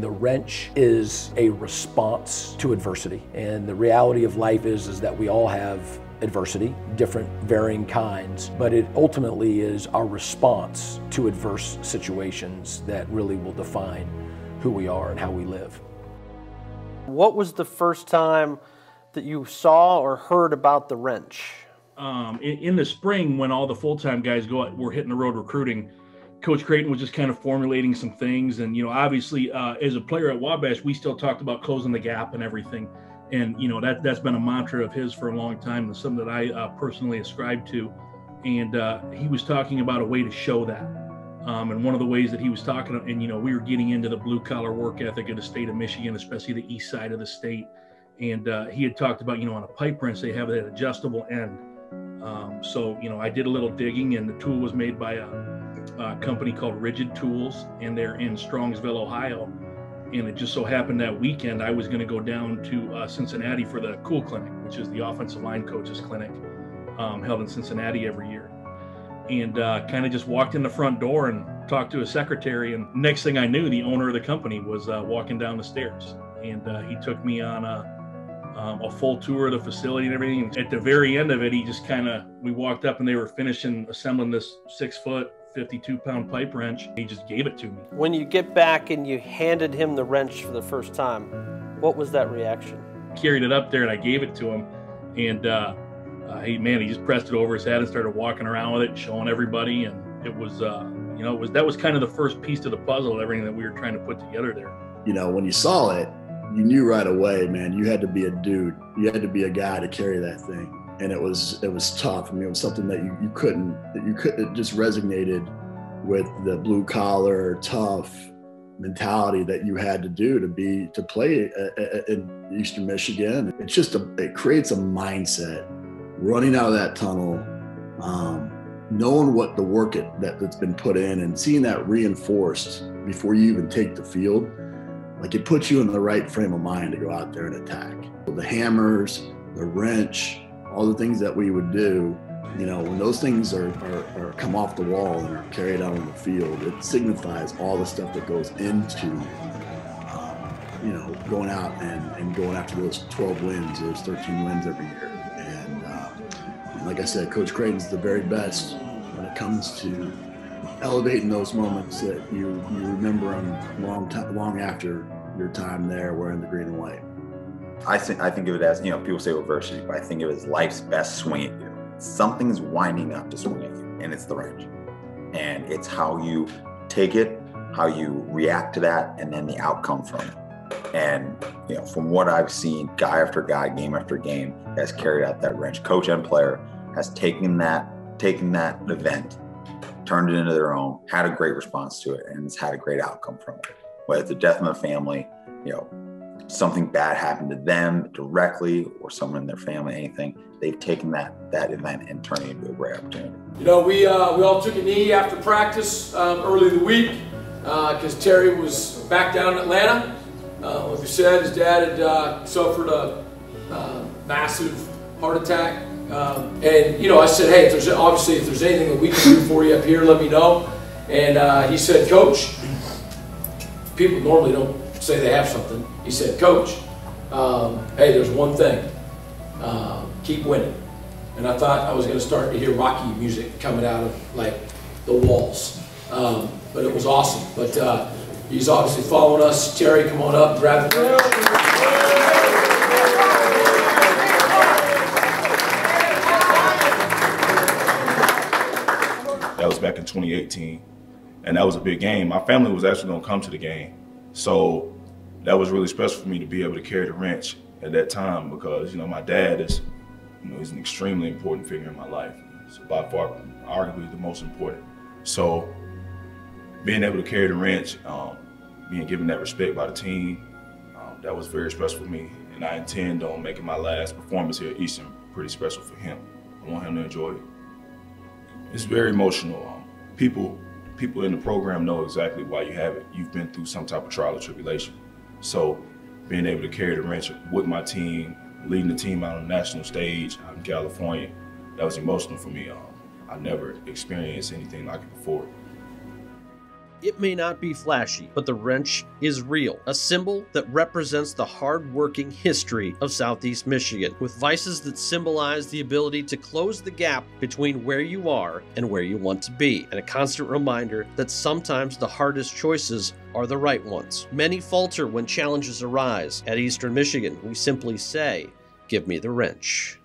The wrench is a response to adversity. And the reality of life is, is that we all have adversity, different varying kinds, but it ultimately is our response to adverse situations that really will define who we are and how we live. What was the first time that you saw or heard about the wrench? Um, in, in, the spring, when all the full time guys go, were hitting the road recruiting, Coach Creighton was just kind of formulating some things. And, you know, obviously, uh, as a player at Wabash, we still talked about closing the gap and everything. And, you know, that, that's been a mantra of his for a long time and something that I uh, personally ascribe to. And uh, he was talking about a way to show that. Um, and one of the ways that he was talking, and you know, we were getting into the blue collar work ethic of the state of Michigan, especially the east side of the state. And uh, he had talked about, you know, on a pipe wrench, they have that adjustable end. Um, so, you know, I did a little digging, and the tool was made by a, a company called RIDGID Tools, and they're in Strongsville, Ohio. And it just so happened that weekend I was going to go down to uh, Cincinnati for the Cool Clinic, which is the offensive line coaches clinic um, held in Cincinnati every year and uh, kind of just walked in the front door and talked to a secretary. And next thing I knew, the owner of the company was uh, walking down the stairs, and uh, he took me on a, um, a full tour of the facility and everything. And at the very end of it, he just kind of we walked up and they were finishing assembling this six foot. 52 pound pipe wrench. He just gave it to me. When you get back and you handed him the wrench for the first time, what was that reaction? Carried it up there and I gave it to him. And uh, uh, he man, he just pressed it over his head and started walking around with it, showing everybody, and it was, uh, you know, it was that was kind of the first piece to the puzzle of everything that we were trying to put together there. You know, when you saw it, you knew right away, man, you had to be a dude, you had to be a guy to carry that thing, and it was it was tough. I mean, it was something that you, you couldn't that you could it just resonated with the blue collar tough mentality that you had to do to be to play uh, uh, in eastern michigan. It's just a it creates a mindset running out of that tunnel, um, knowing what the work it, that, that's been put in and seeing that reinforced before you even take the field, like it puts you in the right frame of mind to go out there and attack. The hammers, the wrench, all the things that we would do, you know, when those things are, are, are come off the wall and are carried out on the field, it signifies all the stuff that goes into um, you know, going out and, and going after those 12 wins, those 13 wins every year And like I said, Coach Creighton's the very best when it comes to elevating those moments that you you remember them long time, long after your time there wearing the green and white. I think I think of it as you know people say adversity, but I think of it as life's best swing at you. Something's winding up to swing at you, and it's the wrench, and it's how you take it, how you react to that, and then the outcome from it. And you know, from what I've seen, guy after guy, game after game, has carried out that wrench, coach and player has taken that taken that event, turned it into their own, had a great response to it, and has had a great outcome from it. Whether it's the death of a family, you know, something bad happened to them directly or someone in their family, anything, they've taken that that event and turned it into a great opportunity. You know, we uh, we all took a knee after practice um, early in the week because uh, Terry was back down in Atlanta. Uh, like we said, his dad had uh, suffered a uh, massive heart attack um, and you know, I said, hey, if there's obviously if there's anything that we can do for you up here, let me know. And uh, he said, Coach, people normally don't say they have something. He said, Coach, um, hey, there's one thing. Uh, keep winning. And I thought I was going to start to hear Rocky music coming out of like the walls. Um, but it was awesome. But uh, he's obviously following us. Terry, come on up, grab the. That was back in 2018. And that was a big game. My family was actually going to come to the game. So that was really special for me to be able to carry the wrench at that time because, you know, my dad is, you know, he's an extremely important figure in my life. So by far, arguably the most important. So being able to carry the wrench, um, being given that respect by the team, um, that was very special for me. And I intend on making my last performance here at Eastern pretty special for him. I want him to enjoy it it's very emotional. Um, people people in the program know exactly why you have it. You've been through some type of trial or tribulation. So being able to carry the wrench with my team, leading the team out on the national stage out in California, that was emotional for me. Um, I never experienced anything like it before. It may not be flashy, but the wrench is real, a symbol that represents the hard-working history of Southeast Michigan, with vices that symbolize the ability to close the gap between where you are and where you want to be, and a constant reminder that sometimes the hardest choices are the right ones. Many falter when challenges arise. At Eastern Michigan, we simply say, Give me the wrench.